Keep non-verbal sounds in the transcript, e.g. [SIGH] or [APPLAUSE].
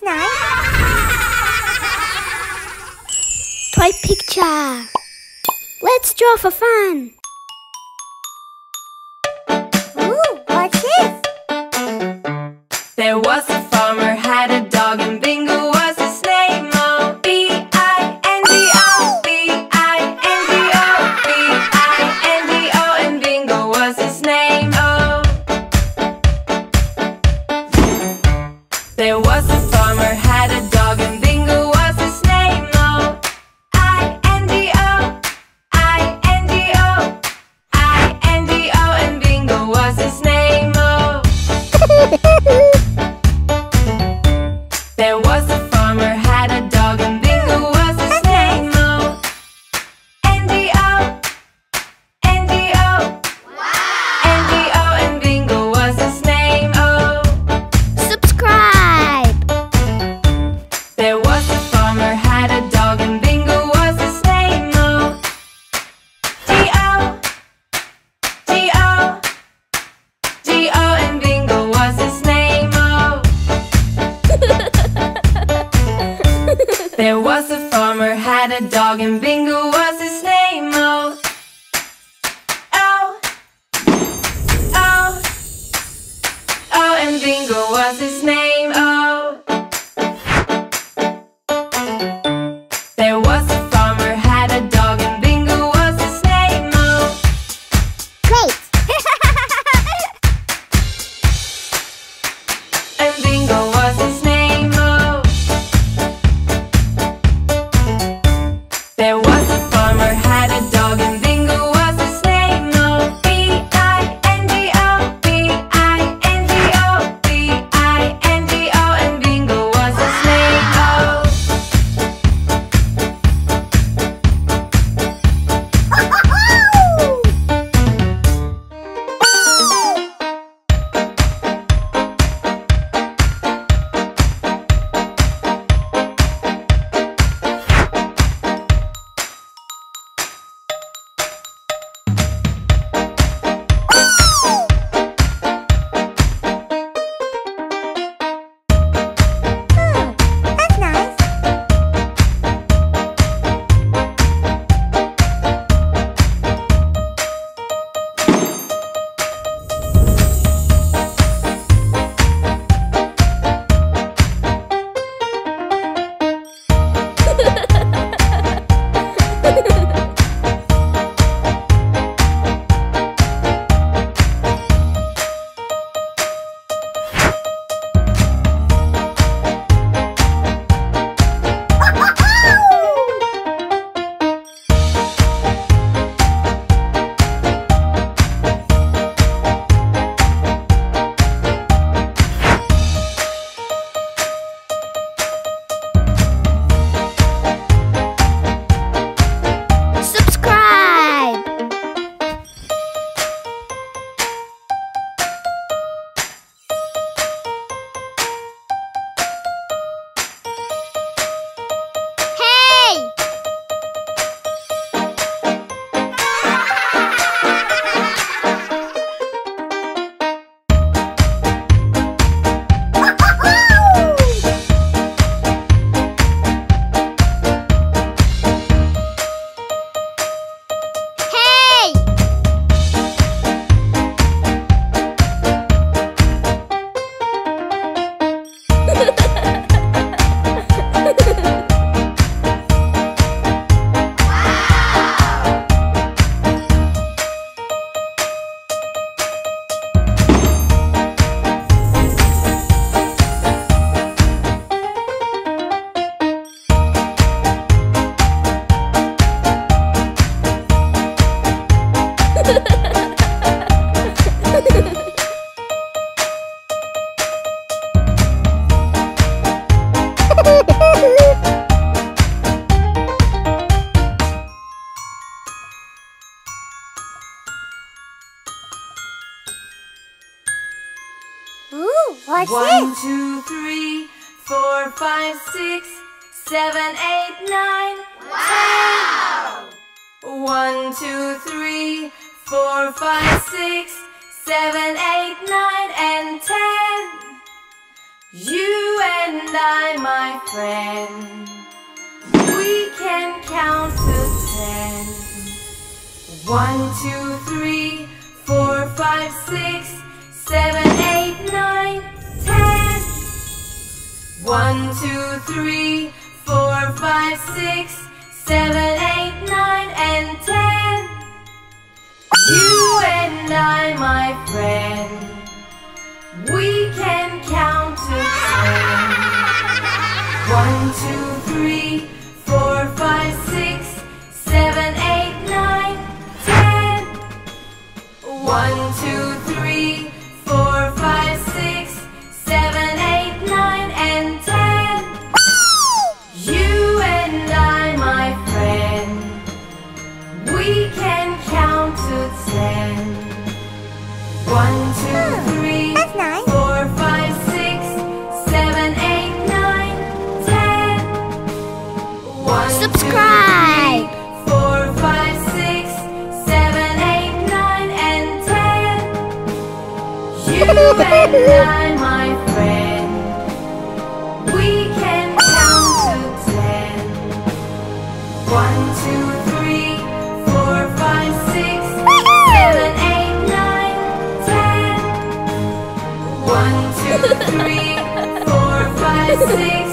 that's nice. [LAUGHS] Toy picture. Let's draw for fun. Ooh, what's this? There was a farmer had a dog and Bingo was his name. Oh, and Bingo was his name. Oh. There was a dog and Bingo was his name. Oh, oh, oh, oh, and Bingo was his name. Oh, Ooh, what's One, this? two, three, four, five, six, seven, eight, nine. Wow! One, two, three, four, five, six, seven, eight, nine, and ten. You and I, my friend, we can count to ten. One, two, three, four, five, six, seven, eight, One, two, three, four, five, six, seven, eight, nine, and ten. You and I, my friend, we can count to ten. [LAUGHS] One, two, I, my friend, we can count to ten. One, two, three, four, five, six, seven, eight, nine, ten. One, two, three, four, five, six,